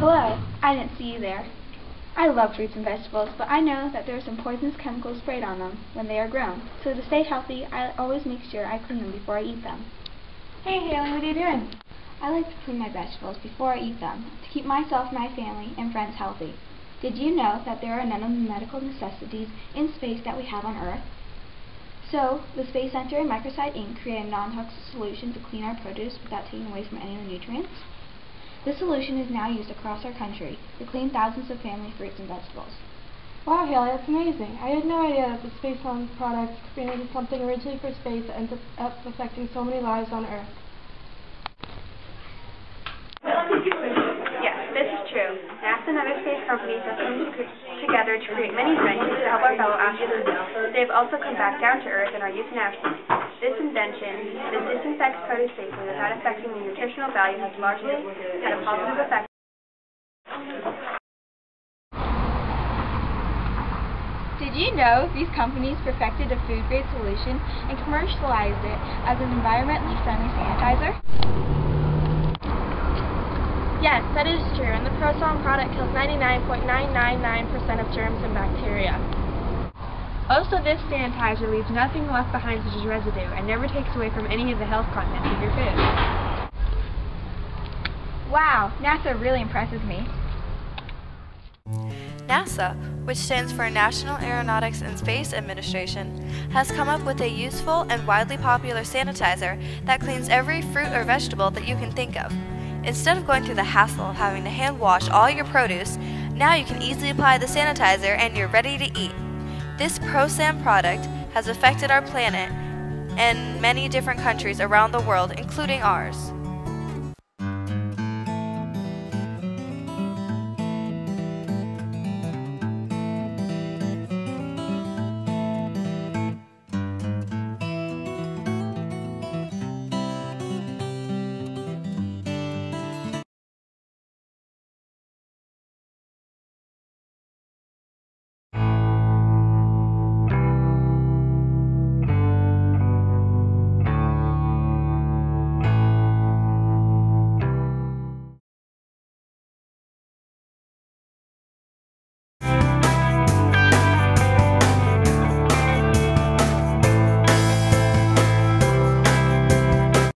hello. I didn't see you there. I love fruits and vegetables, but I know that there are some poisonous chemicals sprayed on them when they are grown. So to stay healthy, I always make sure I clean them before I eat them. Hey Haley, what are you doing? I like to clean my vegetables before I eat them to keep myself, my family, and friends healthy. Did you know that there are none of the medical necessities in space that we have on Earth? So, the Space Center and Microcide Inc. created a non-toxic solution to clean our produce without taking away from any of the nutrients. This solution is now used across our country to clean thousands of family fruits and vegetables. Wow, Haley, that's amazing. I had no idea that the Space One product created something originally for space that ends up affecting so many lives on Earth. Yes, this is true. NASA and other space companies have come together to create many inventions to help our fellow astronauts. They have also come back down to Earth and are used in action. This invention, that disinfects produce safely without affecting the nutritional value, has largely had a positive effect. Did you know these companies perfected a food-grade solution and commercialized it as an environmentally friendly sanitizer? Yes, that is true, and the ProSan product kills 99.999% of germs and bacteria. Also, this sanitizer leaves nothing left behind such as residue and never takes away from any of the health contents of your food. Wow, NASA really impresses me. NASA, which stands for National Aeronautics and Space Administration, has come up with a useful and widely popular sanitizer that cleans every fruit or vegetable that you can think of. Instead of going through the hassle of having to hand wash all your produce, now you can easily apply the sanitizer and you're ready to eat. This ProSan product has affected our planet and many different countries around the world, including ours.